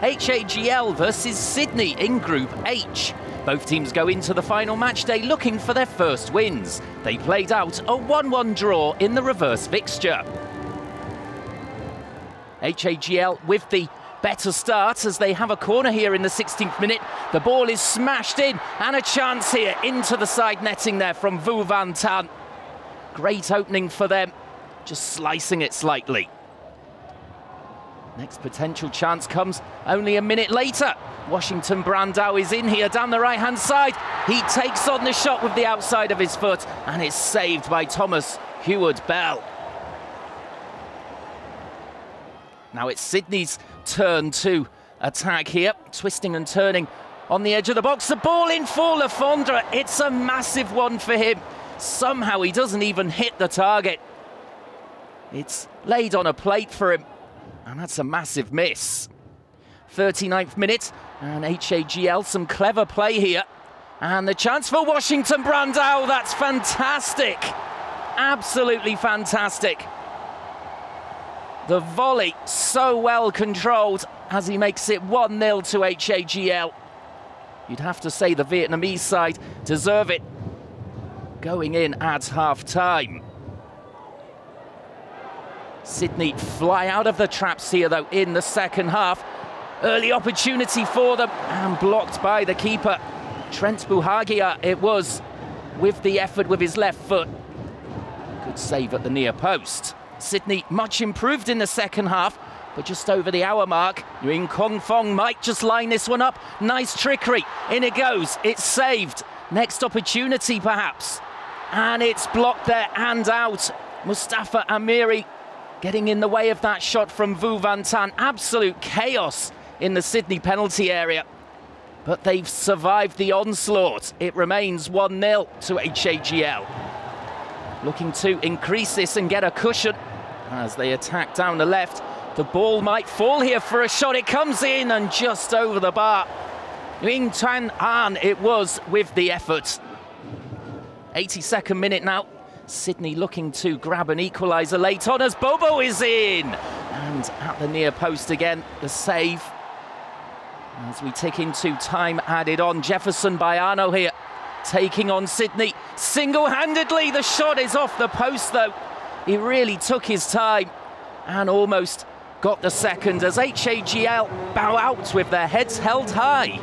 HAGL versus Sydney in Group H. Both teams go into the final match day looking for their first wins. They played out a 1-1 draw in the reverse fixture. HAGL with the better start as they have a corner here in the 16th minute. The ball is smashed in and a chance here into the side netting there from Vu Van Thanh. Great opening for them, just slicing it slightly. Next potential chance comes only a minute later. Washington Brandao is in here down the right-hand side. He takes on the shot with the outside of his foot and is saved by Thomas Heward-Belle. Now it's Sydney's turn to attack here, twisting and turning on the edge of the box. The ball in for Le Fondre. It's a massive one for him. Somehow he doesn't even hit the target. It's laid on a plate for him, and that's a massive miss. 39th minute, and HAGL, some clever play here. And the chance for Washington Brandao, that's fantastic. Absolutely fantastic. The volley so well controlled as he makes it 1 0 to HAGL. You'd have to say the Vietnamese side deserve it going in at half time. Sydney fly out of the traps here, though, in the second half. Early opportunity for them and blocked by the keeper. Trent Buhagiar, it was, with the effort with his left foot. Good save at the near post. Sydney much improved in the second half, but just over the hour mark, Nguyen Cong Phuong might just line this one up. Nice trickery. In it goes. It's saved. Next opportunity, perhaps. And it's blocked there and out. Mustafa Amini getting in the way of that shot from Vu Van Thanh. Absolute chaos in the Sydney penalty area. But they've survived the onslaught. It remains 1-0 to HAGL. Looking to increase this and get a cushion as they attack down the left. The ball might fall here for a shot. It comes in and just over the bar. Ying Tan An it was with the effort. 82nd minute now. Sydney looking to grab an equaliser late on as Bobo is in. And at the near post again, the save. As we tick into time added on, Jefferson Baiano here taking on Sydney single-handedly. The shot is off the post though. He really took his time and almost got the second as HAGL bow out with their heads held high.